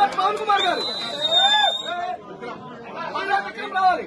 ఎల్వర్ పవన్ కుమార్ గారు మళ్ళా విక్రమ్ రావాలి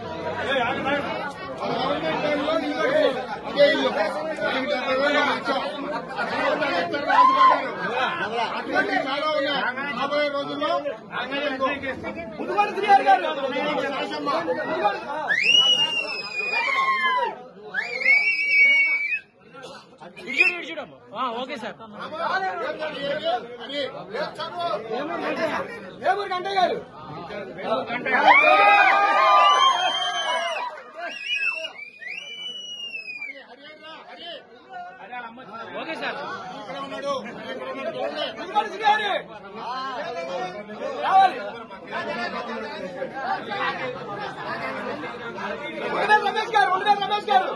రాబోయే రోజుల్లో. ఓకే సార్ అది ఏ చదువు వేమూరు గంటయ్య గారు? రావాలి. రావాలి ఉండవేలు రమేష్ గారు ఉండవేలు రమేష్ గారు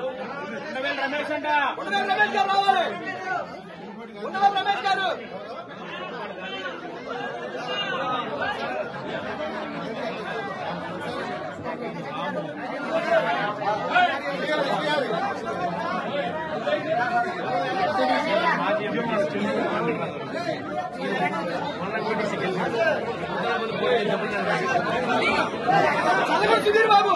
రమేష్ అంట ఉండవేలు రమేష్ గారు రావాలి ఉండవేలు రమేష్ గారు బాబు